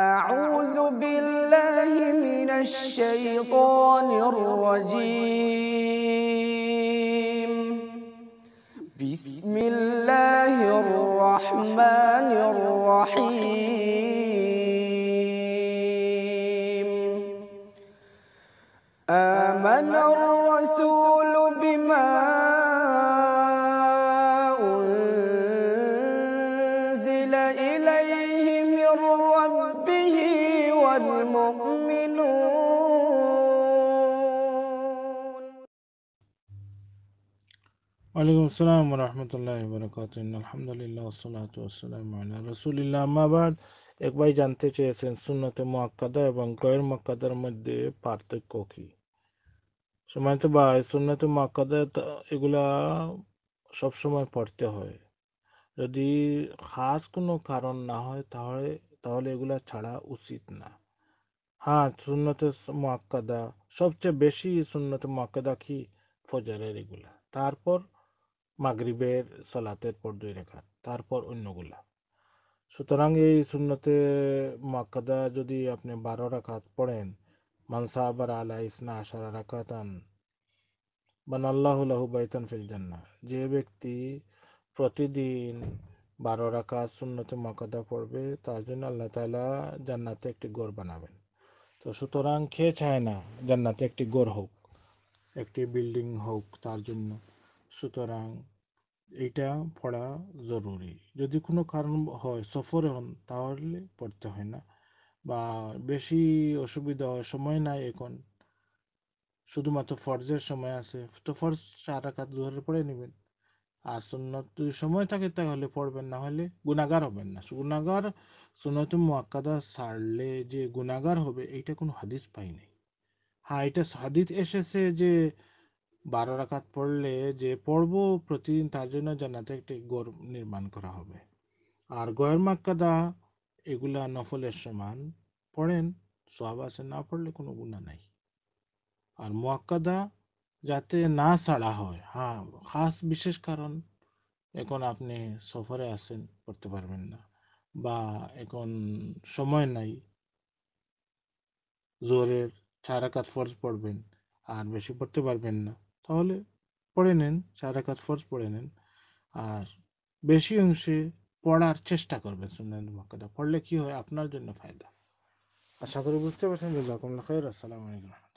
أعوذ بالله من الشيطان الرجيم. بسم الله الرحمن الرحيم. آمن الرسول بما أنزل إليه ওয়ালাইকুম আসসালাম রহমতুল্লাহ বরকাত আলহামদুলিল্লাহ আলা রাসূলিল্লাহ। আম্মা বাদ, এক ভাই জানতে চেয়েছেন, সুন্নতে মুআক্কাদা এবং গয়ের মধ্যে পার্থক্য কি? ভাই, সুন্নতে মুআক্কাদা তা- এগুলা সব সময় পড়তে হয়। যদি খাস কোনো কারণ না হয়, তাহলে তাহলে এগুলা ছাড়া উচিত না। হ্যাঁ সুন্নতে মুআক্কাদা সবচেয়ে বেশি সুন্নতে মুআক্কাদা কি? ফজরের এগুলা। তারপর মাগরিবের সলাতের পর দুই রেখাত, তারপর অন্যগুলা। সুতরাং এই সুন্নতে মুআক্কাদা যদি আপনি বারো রাকাত পড়েন, মান সাবার আলা ইসনা আশারা রাকাতান, বানাল্লাহু লাহু বাইতান ফিল জান্নাহ যে ব্যক্তি প্রতিদিন বারো রাকাত সুন্নতে মুআক্কাদা পড়বে, তার জন্য আল্লাহ তাআলা জান্নাতে একটি ঘর বানাবেন। তো সুতরাং খেয়ে চায় না জান্নাতে একটি ঘর হোক, একটি বিল্ডিং হোক তার জন্য। সুতরাং এইটা পড়া জরুরি। যদি কোনো কারণ হয়, সফরে হন, তাহলে পড়তে হয় না। বা বেশি অসুবিধা হয়, সময় নাই এখন। শুধুমাত্র ফরজের সময় আছে। তো ফরজ চার রাকাত জোহরের পড়ে নেবেন। আর সুন্নত যদি সময় থাকে, তাহলে পড়বেন। না হলে গুনাগার হবেন না। গুনাগার সুন্নত মুআক্কাদা ছাড়লে যে গুনাগার হবে, এইটা কোনো হাদিস পাই নাই। হ্যাঁ এটা হাদিস এসেছে যে বারো রাকাত পড়লে যে পড়ব প্রতিদিন তার জন্য জান্নাতে একটি গড় নির্মাণ করা হবে। আর গয়ের মাক্কাদা এগুলা নফলের সমান। পড়েন সব আছে, না পড়লে কোনো গুণা নাই। আর মোয়াক্কাদা যাতে না ছাড়া হয় হ্যাঁ খাস বিশেষ কারণ, এখন আপনি সফরে আছেন, পড়তে পারবেন না। বা এখন সময় নাই জোরের চার রাকাত ফরজ পড়বেন, আর বেশি পড়তে পারবেন না। তাহলে পড়ে নেন চার রাকাত ফরজ পড়ে নেন। আর বেশি অংশে পড়ার চেষ্টা করবেন সুন্নাত মুআক্কাদা পড়লে কি হয়? আপনার জন্য ফায়দা। আশা করি বুঝতে পারছেন। জাজাকুমুল্লাহ খাইর। আসসালামু আলাইকুম।